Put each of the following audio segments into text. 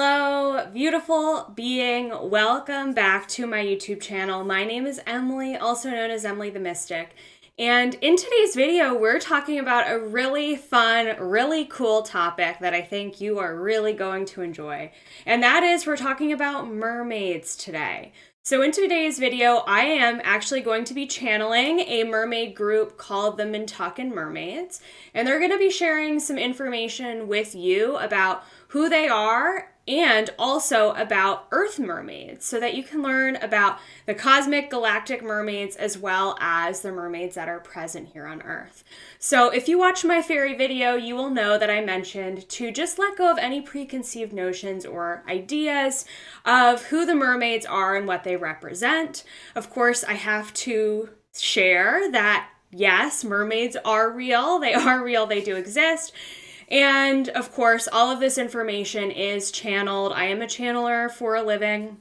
Hello, beautiful being. Welcome back to my YouTube channel. My name is Emily, also known as Emily the Mystic. And in today's video, we're talking about a really fun, really cool topic that I think you are really going to enjoy. And that is we're talking about mermaids today. So in today's video, I am actually going to be channeling a mermaid group called the Mintakan Mermaids, and they're going to be sharing some information with you about who they are and also about earth mermaids so that you can learn about the cosmic galactic mermaids as well as the mermaids that are present here on earth. So if you watch my fairy video, you will know that I mentioned to just let go of any preconceived notions or ideas of who the mermaids are and what they represent. Of course, I have to share that yes, mermaids are real. They are real. They do exist. And of course, all of this information is channeled. I am a channeler for a living.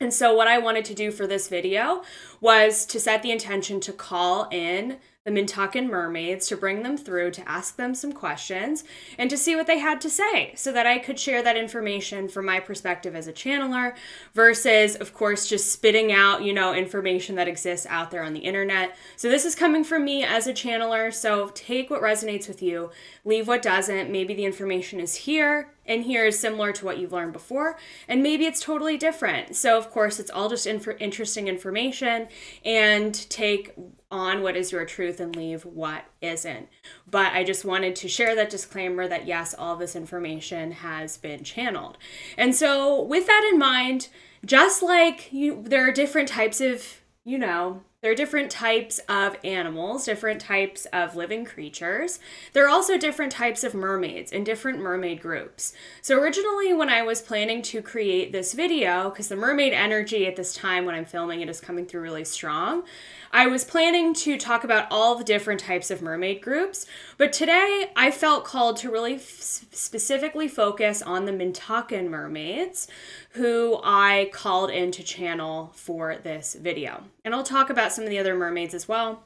And so, what I wanted to do for this video was to set the intention to call in the Mintakan mermaids to bring them through to ask them some questions and to see what they had to say so that I could share that information from my perspective as a channeler versus, of course, just spitting out, you know, information that exists out there on the internet. So this is coming from me as a channeler. So take what resonates with you, leave what doesn't. Maybe the information is here and here is similar to what you've learned before, and maybe it's totally different. So, of course, it's all just inf- interesting information and take on what is your truth and leave what isn't. But I just wanted to share that disclaimer that yes, all this information has been channeled. And so, with that in mind, just like you, there are different types of, you know, there are different types of animals, different types of living creatures. There are also different types of mermaids and different mermaid groups. So originally when I was planning to create this video, because the mermaid energy at this time when I'm filming it is coming through really strong, I was planning to talk about all the different types of mermaid groups, but today I felt called to really f- specifically focus on the Mintakan mermaids, who I called into channel for this video. And I'll talk about some of the other mermaids as well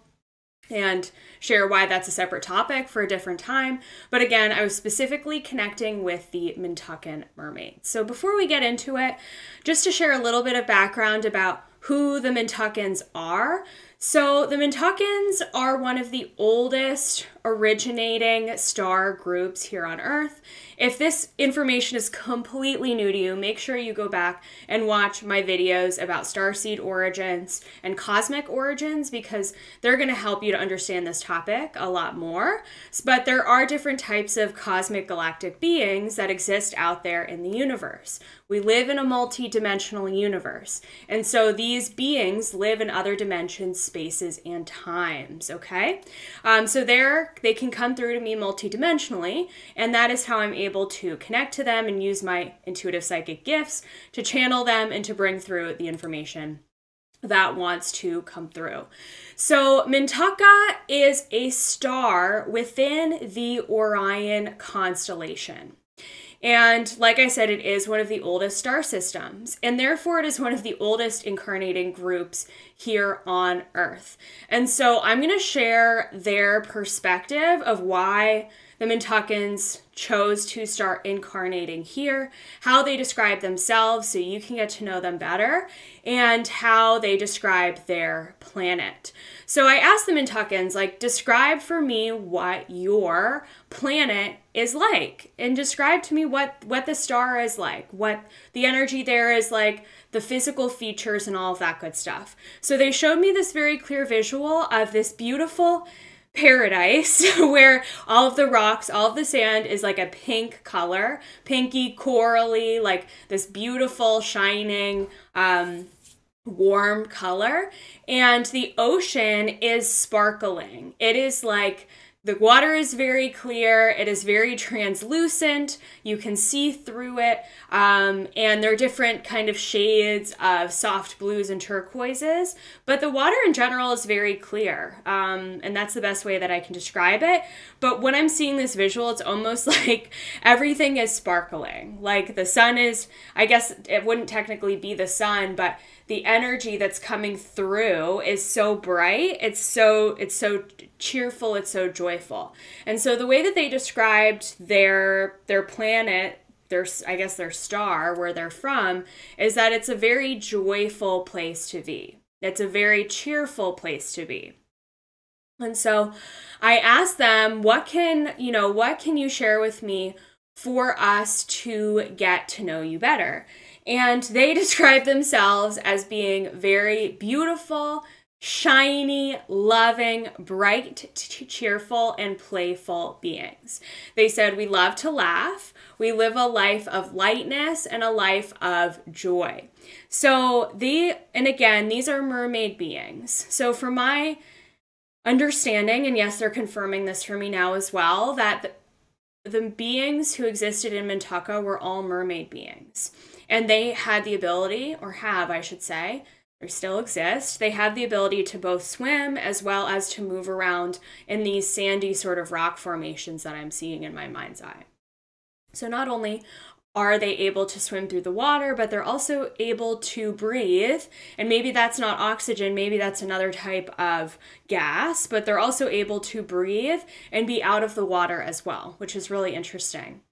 and share why that's a separate topic for a different time. But again, I was specifically connecting with the Mintakan mermaids. So before we get into it, just to share a little bit of background about who the Mintakans are. So, the Mintakans are one of the oldest originating star groups here on Earth. If this information is completely new to you, make sure you go back and watch my videos about starseed origins and cosmic origins because they're going to help you to understand this topic a lot more. But there are different types of cosmic galactic beings that exist out there in the universe. We live in a multi-dimensional universe. And so these beings live in other dimensions, spaces, and times, okay? Um, so they're, they can come through to me multi-dimensionally, and that is how I'm able to connect to them and use my intuitive psychic gifts to channel them and to bring through the information that wants to come through. So, Mintaka is a star within the Orion constellation. And like I said, it is one of the oldest star systems, and therefore it is one of the oldest incarnating groups here on Earth. And so I'm going to share their perspective of why the Mintakans chose to start incarnating here, how they describe themselves so you can get to know them better, and how they describe their planet. So I asked them the Mintakans, like, describe for me what your planet is like, and describe to me what what the star is like, what the energy there is like, the physical features, and all of that good stuff. So they showed me this very clear visual of this beautiful paradise where all of the rocks, all of the sand is like a pink color, pinky, corally, like this beautiful, shining, um, warm color. And the ocean is sparkling. It is like the water is very clear, it is very translucent, you can see through it, um, and there are different kind of shades of soft blues and turquoises, but the water in general is very clear, um, and that's the best way that I can describe it. But when I'm seeing this visual, it's almost like everything is sparkling. Like the sun is, I guess it wouldn't technically be the sun, but the energy that's coming through is so bright it's so it's so cheerful it's so joyful and so the way that they described their their planet their I guess their star where they're from is that it's a very joyful place to be. It's a very cheerful place to be. And so I asked them, what can, you know, what can you share with me for us to get to know you better? And they describe themselves as being very beautiful, shiny, loving, bright, cheerful, and playful beings. They said, We love to laugh. We live a life of lightness and a life of joy. So, the, and again, these are mermaid beings. So, for my understanding, and yes, they're confirming this for me now as well, that the, the beings who existed in Mintaka were all mermaid beings. And they had the ability, or have, I should say, or still exist, they have the ability to both swim as well as to move around in these sandy sort of rock formations that I'm seeing in my mind's eye. So not only are they able to swim through the water, but they're also able to breathe. And maybe that's not oxygen, maybe that's another type of gas, but they're also able to breathe and be out of the water as well, which is really interesting.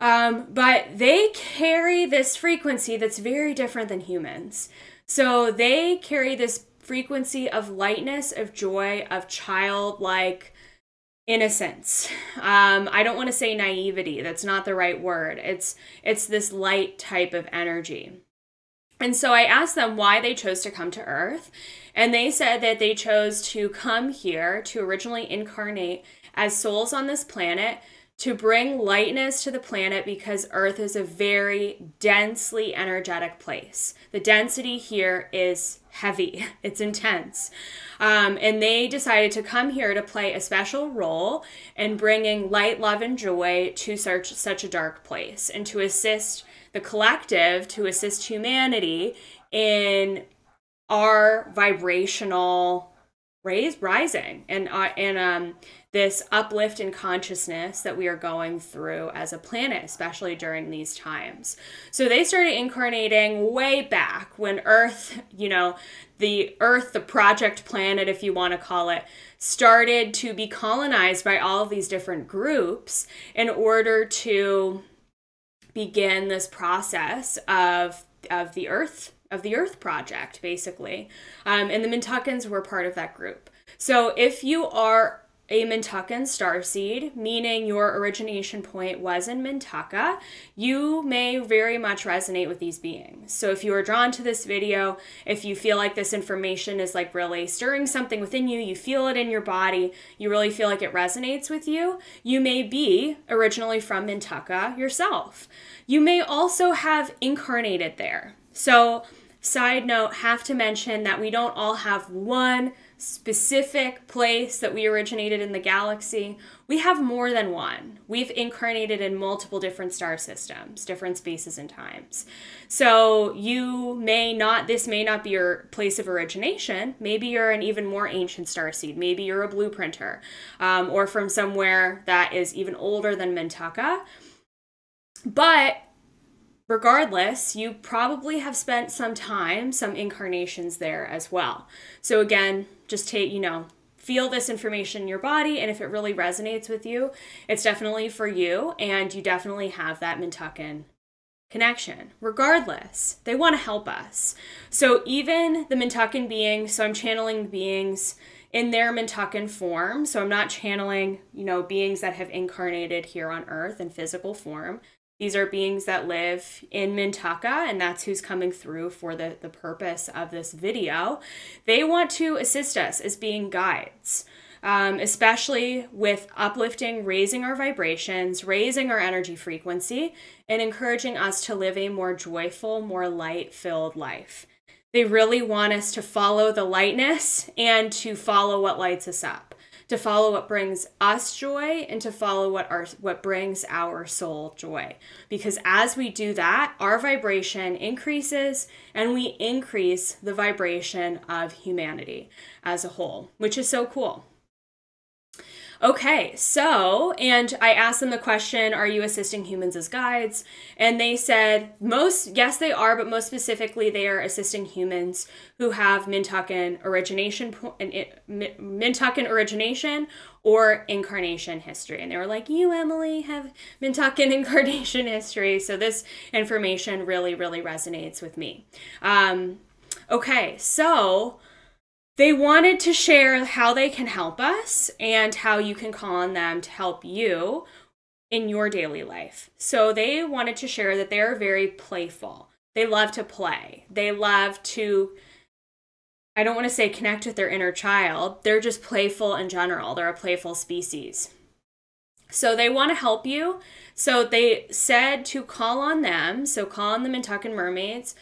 Um, but they carry this frequency that's very different than humans. So they carry this frequency of lightness, of joy, of childlike innocence. Um, I don't want to say naivety. That's not the right word. It's it's this light type of energy. And so I asked them why they chose to come to Earth, and they said that they chose to come here to originally incarnate as souls on this planet to bring lightness to the planet because Earth is a very densely energetic place. The density here is heavy, it's intense. Um, and they decided to come here to play a special role in bringing light, love, and joy to such, such a dark place and to assist the collective, to assist humanity in our vibrational raise rising and uh, and um this uplift in consciousness that we are going through as a planet, especially during these times. So they started incarnating way back when Earth, you know, the Earth, the project planet, if you want to call it, started to be colonized by all of these different groups in order to begin this process of of the Earth of the Earth Project, basically. Um, and the Mintakans were part of that group. So if you are a Mintakan starseed, meaning your origination point was in Mintaka, you may very much resonate with these beings. So if you are drawn to this video, if you feel like this information is like really stirring something within you, you feel it in your body, you really feel like it resonates with you, you may be originally from Mintaka yourself. You may also have incarnated there. So, side note, have to mention that we don't all have one specific place that we originated in the galaxy. We have more than one. We've incarnated in multiple different star systems, different spaces and times. So you may not, this may not be your place of origination. Maybe you're an even more ancient star seed. Maybe you're a blueprinter um, or from somewhere that is even older than Mintaka. But regardless, you probably have spent some time, some incarnations there as well. So, again, just take, you know, feel this information in your body, and if it really resonates with you, it's definitely for you, and you definitely have that Mintakan connection. Regardless, they want to help us. So, even the Mintakan beings, so I'm channeling beings in their Mintakan form. So I'm not channeling, you know, beings that have incarnated here on earth in physical form. These are beings that live in Mintaka, and that's who's coming through for the, the purpose of this video. They want to assist us as being guides, um, especially with uplifting, raising our vibrations, raising our energy frequency, and encouraging us to live a more joyful, more light filled life. They really want us to follow the lightness and to follow what lights us up to follow what brings us joy and to follow what our what brings our soul joy. Because as we do that our vibration increases and we increase the vibration of humanity as a whole which is so cool Okay, so, and I asked them the question, are you assisting humans as guides? And they said, most, yes, they are, but most specifically, they are assisting humans who have Mintakan origination, Mintakan origination or incarnation history. And they were like, you, Emily, have Mintakan incarnation history. So this information really, really resonates with me. Um, okay, so they wanted to share how they can help us and how you can call on them to help you in your daily life. So they wanted to share that they're very playful. They love to play. They love to I don't want to say connect with their inner child. They're just playful in general. They're a playful species. So they want to help you. So they said to call on them. So call on the Mintakan mermaids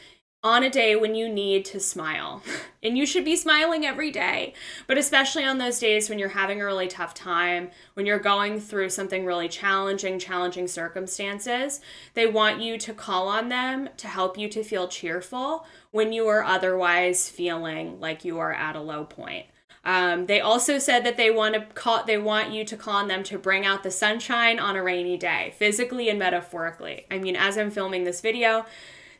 on a day when you need to smile. And you should be smiling every day, but especially on those days when you're having a really tough time, when you're going through something really challenging, challenging circumstances, they want you to call on them to help you to feel cheerful when you are otherwise feeling like you are at a low point. Um, they also said that they want to call they want you to call on them to bring out the sunshine on a rainy day, physically and metaphorically. I mean, as I'm filming this video,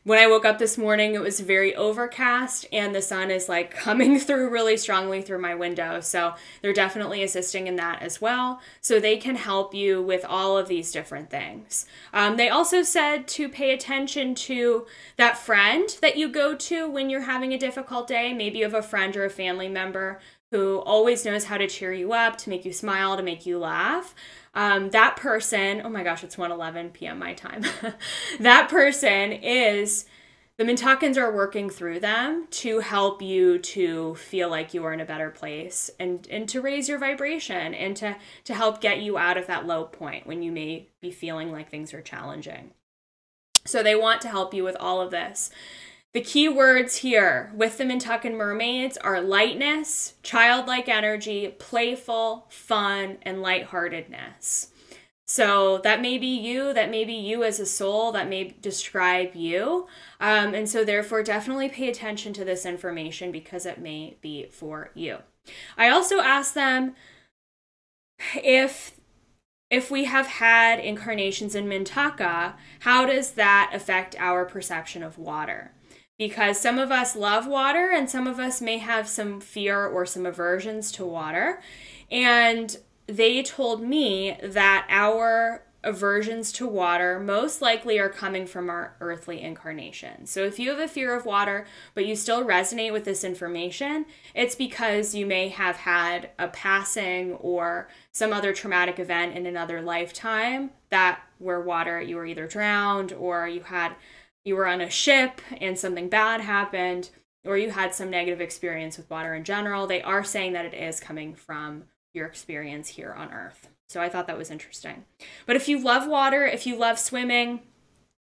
when I woke up this morning, it was very overcast and the sun is like coming through really strongly through my window. So they're definitely assisting in that as well. So they can help you with all of these different things. Um, they also said to pay attention to that friend that you go to when you're having a difficult day. Maybe you have a friend or a family member who always knows how to cheer you up, to make you smile, to make you laugh. Um, that person, oh my gosh, it's 1:11 p.m. my time. that person is the Mintakans are working through them to help you to feel like you are in a better place and and to raise your vibration and to to help get you out of that low point when you may be feeling like things are challenging. So they want to help you with all of this. The key words here with the Mintakan mermaids are lightness, childlike energy, playful, fun, and lightheartedness. So that may be you, that may be you as a soul, that may describe you. Um, and so, therefore, definitely pay attention to this information because it may be for you. I also asked them if if we have had incarnations in Mintaka, how does that affect our perception of water? Because some of us love water and some of us may have some fear or some aversions to water. And they told me that our aversions to water most likely are coming from our earthly incarnation. So if you have a fear of water, but you still resonate with this information, it's because you may have had a passing or some other traumatic event in another lifetime that where water you were either drowned or you had you were on a ship and something bad happened, or you had some negative experience with water in general, they are saying that it is coming from your experience here on Earth. So I thought that was interesting. But if you love water, if you love swimming,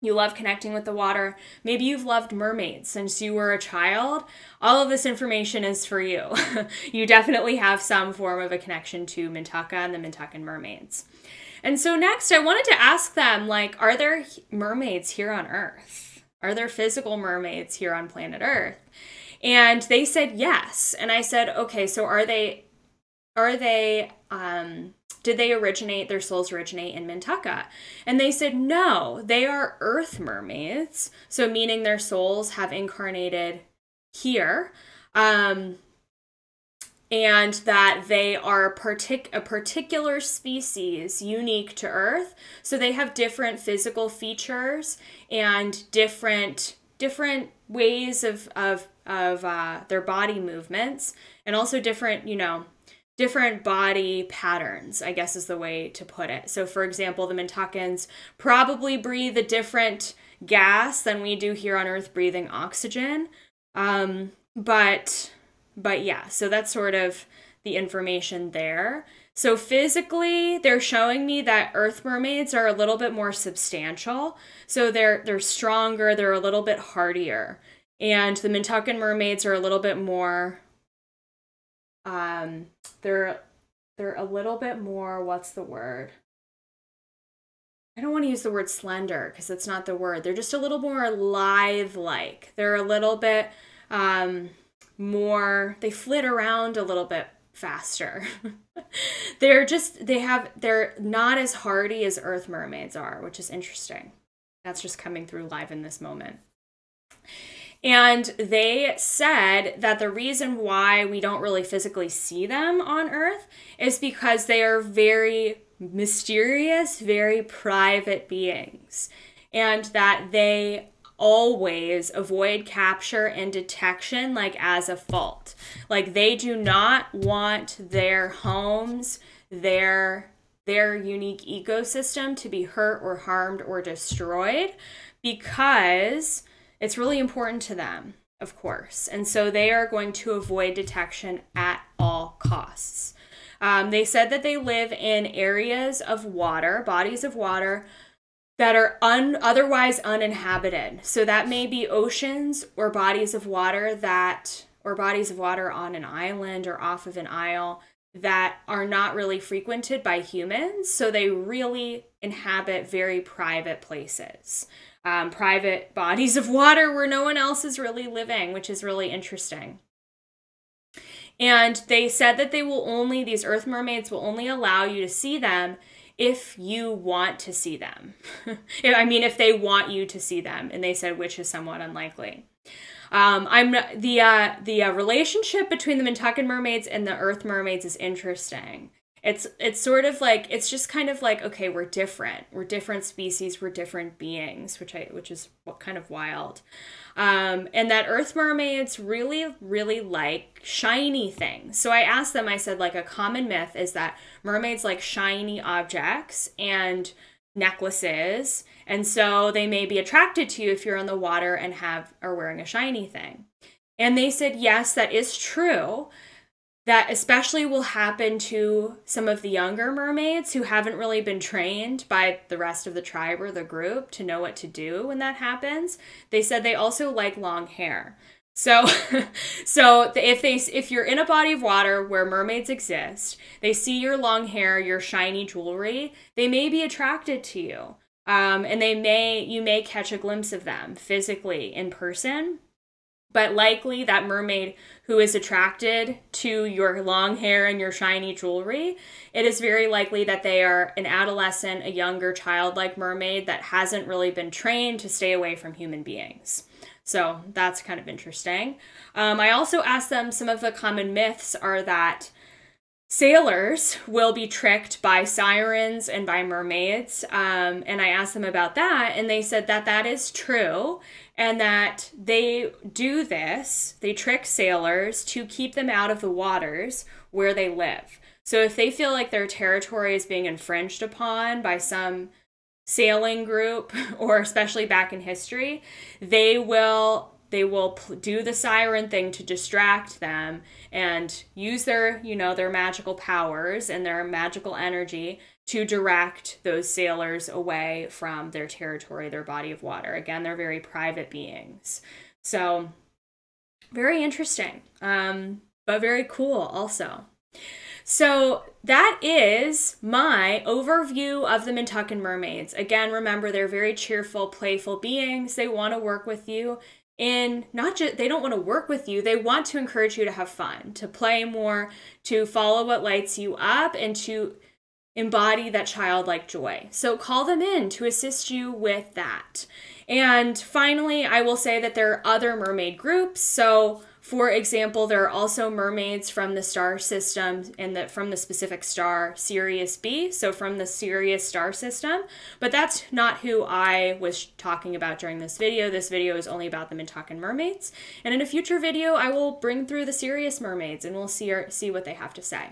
you love connecting with the water, maybe you've loved mermaids since you were a child, all of this information is for you. you definitely have some form of a connection to Mintaka and the Mintakan mermaids. And so next I wanted to ask them like are there mermaids here on earth? Are there physical mermaids here on planet Earth? And they said yes. And I said, okay, so are they are they um did they originate their souls originate in Mintaka? And they said no, they are earth mermaids. So meaning their souls have incarnated here. Um and that they are partic- a particular species unique to Earth. So they have different physical features and different different ways of of of uh, their body movements, and also different you know different body patterns. I guess is the way to put it. So, for example, the Mintakans probably breathe a different gas than we do here on Earth, breathing oxygen. Um, but but yeah, so that's sort of the information there. So physically, they're showing me that earth mermaids are a little bit more substantial. So they're they're stronger, they're a little bit hardier. And the Mintakan mermaids are a little bit more um they're they're a little bit more what's the word? I don't want to use the word slender because it's not the word. They're just a little more lithe like. They're a little bit um more they flit around a little bit faster. they're just they have they're not as hardy as earth mermaids are, which is interesting. That's just coming through live in this moment. And they said that the reason why we don't really physically see them on Earth is because they are very mysterious, very private beings, and that they always avoid capture and detection like as a fault. Like they do not want their homes, their their unique ecosystem to be hurt or harmed or destroyed because it's really important to them, of course. And so they are going to avoid detection at all costs. Um, they said that they live in areas of water, bodies of water, that are un- otherwise uninhabited. So that may be oceans or bodies of water that, or bodies of water on an island or off of an isle that are not really frequented by humans. So they really inhabit very private places um, private bodies of water where no one else is really living, which is really interesting. And they said that they will only, these earth mermaids will only allow you to see them if you want to see them. I mean, if they want you to see them. And they said, which is somewhat unlikely. Um, I'm the uh, the uh, relationship between the Mintakan mermaids and the Earth mermaids is interesting it's it's sort of like it's just kind of like okay we're different. We're different species we're different beings which i which is what kind of wild. Um, and that earth mermaids really really like shiny things. So i asked them i said like a common myth is that mermaids like shiny objects and necklaces. And so they may be attracted to you if you're in the water and have are wearing a shiny thing. And they said yes that is true that especially will happen to some of the younger mermaids who haven't really been trained by the rest of the tribe or the group to know what to do when that happens. They said they also like long hair. So so if they if you're in a body of water where mermaids exist, they see your long hair, your shiny jewelry, they may be attracted to you. Um, and they may you may catch a glimpse of them physically in person but likely that mermaid who is attracted to your long hair and your shiny jewelry, it is very likely that they are an adolescent, a younger childlike mermaid that hasn't really been trained to stay away from human beings. So that's kind of interesting. Um, I also asked them some of the common myths are that sailors will be tricked by sirens and by mermaids. Um, and I asked them about that, and they said that that is true and that they do this, they trick sailors to keep them out of the waters where they live. So if they feel like their territory is being infringed upon by some sailing group or especially back in history, they will they will do the siren thing to distract them and use their, you know, their magical powers and their magical energy to direct those sailors away from their territory, their body of water. Again, they're very private beings. So, very interesting, um, but very cool also. So, that is my overview of the Mintakan mermaids. Again, remember they're very cheerful, playful beings. They want to work with you in not just they don't want to work with you they want to encourage you to have fun to play more to follow what lights you up and to embody that childlike joy. So call them in to assist you with that. And finally, I will say that there are other mermaid groups. So, for example, there are also mermaids from the star system and the, from the specific star Sirius B, so from the Sirius star system. But that's not who I was talking about during this video. This video is only about the Mintakan mermaids. And in a future video, I will bring through the Sirius mermaids and we'll see, see what they have to say.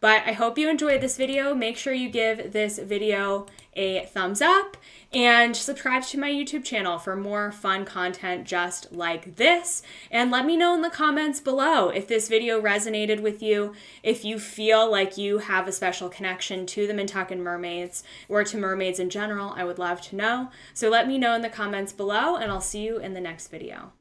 But I hope you enjoyed this video. Make sure you give this video a thumbs up and subscribe to my YouTube channel for more fun content just like this. And let me know in the comments below if this video resonated with you, if you feel like you have a special connection to the Mintakan mermaids or to mermaids in general. I would love to know. So let me know in the comments below and I'll see you in the next video.